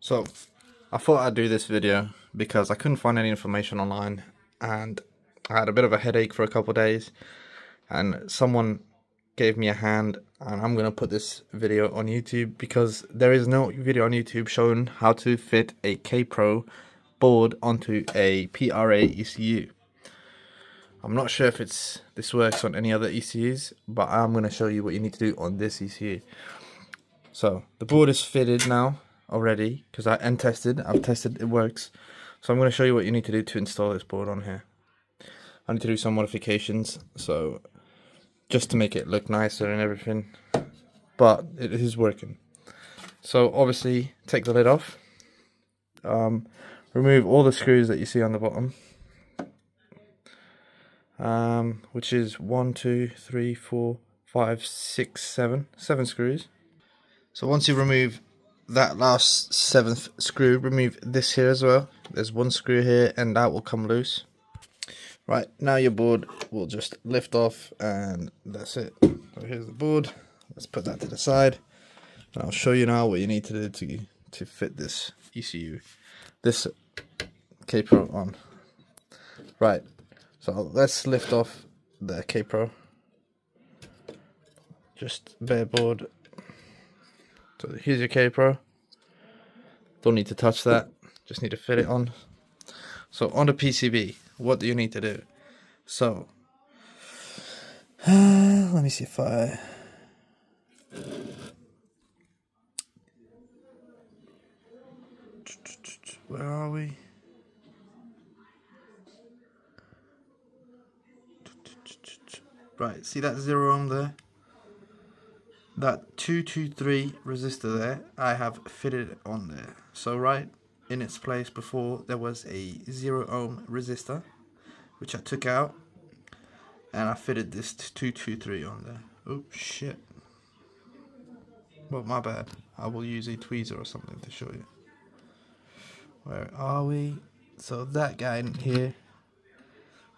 So, I thought I'd do this video because I couldn't find any information online and I had a bit of a headache for a couple days and someone gave me a hand and I'm going to put this video on YouTube because there is no video on YouTube showing how to fit a K-Pro board onto a PRA ECU. I'm not sure if it's this works on any other ECUs, but I'm going to show you what you need to do on this ECU. So the board is fitted now already because I and tested. I've tested it works. So I'm going to show you what you need to do to install this board on here. I need to do some modifications, so just to make it look nicer and everything. But it is working. So obviously take the lid off. Um, remove all the screws that you see on the bottom. Um, which is one, two, three, four, five, six, seven, seven screws. So once you remove that last seventh screw, remove this here as well. There's one screw here and that will come loose. Right, now your board will just lift off and that's it. So here's the board. Let's put that to the side. And I'll show you now what you need to do to, to fit this ECU, this K-Pro on. Right, so let's lift off the K-Pro. Just bare board. So here's your K-Pro. Don't need to touch that, just need to fit it on. So on the PCB, what do you need to do? So, let me see if I. Where are we? Right, see that zero on there? That 223 resistor there, I have fitted on there. So right in its place before there was a 0 ohm resistor which I took out and I fitted this 223 on there. Oh shit. Well my bad. I will use a tweezer or something to show you. Where are we? So that guy in here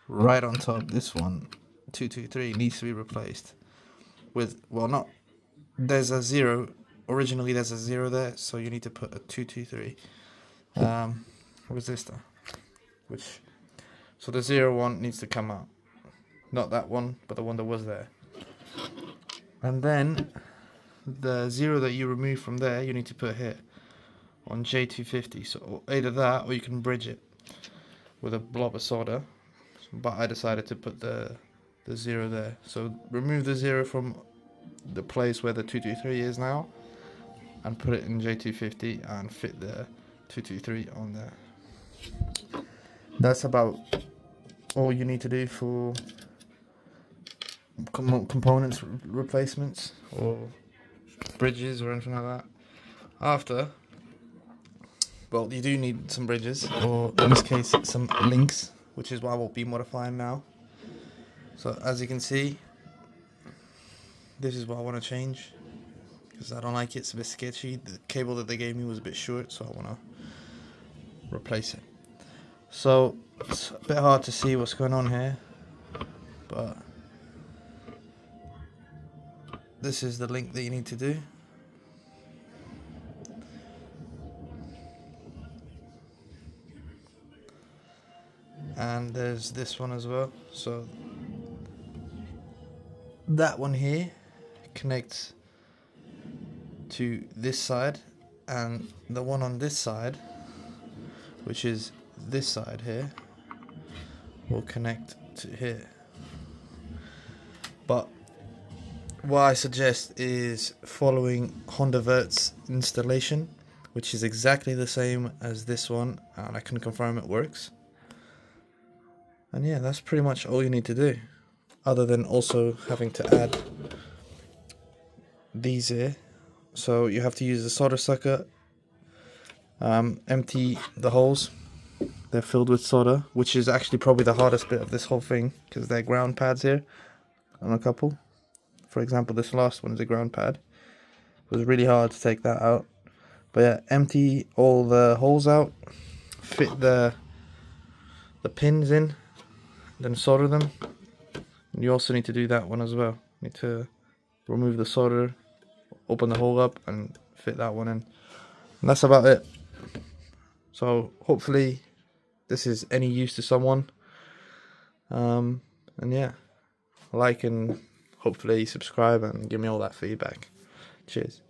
right on top this one 223 needs to be replaced with well not there's a zero originally there's a zero there so you need to put a 223 um, resistor which so the zero one needs to come out. Not that one but the one that was there. And then the zero that you remove from there you need to put here on J250 so either that or you can bridge it with a blob of solder. But I decided to put the the zero there. So remove the zero from the place where the 223 is now and put it in J250 and fit the 223 on there. That's about all you need to do for com components replacements or bridges or anything like that. After, well, you do need some bridges, or in this case, some links, which is what I will be modifying now. So as you can see, this is what I want to change because I don't like it. It's a bit sketchy. The cable that they gave me was a bit short, so I want to replace it. So it's a bit hard to see what's going on here, but this is the link that you need to do. And there's this one as well. So that one here connects to this side and the one on this side which is this side here will connect to here. But what I suggest is following Hondavert's installation which is exactly the same as this one and I can confirm it works. And yeah that's pretty much all you need to do other than also having to add these here. So you have to use the solder sucker um, empty the holes. They're filled with solder which is actually probably the hardest bit of this whole thing because they're ground pads here on a couple. For example this last one is a ground pad. It was really hard to take that out. But yeah empty all the holes out fit the the pins in then solder them. You also need to do that one as well. You need to remove the solder open the hole up and fit that one in. And that's about it. So hopefully this is any use to someone. Um, and yeah, like and hopefully subscribe and give me all that feedback. Cheers.